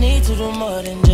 need to do more than just.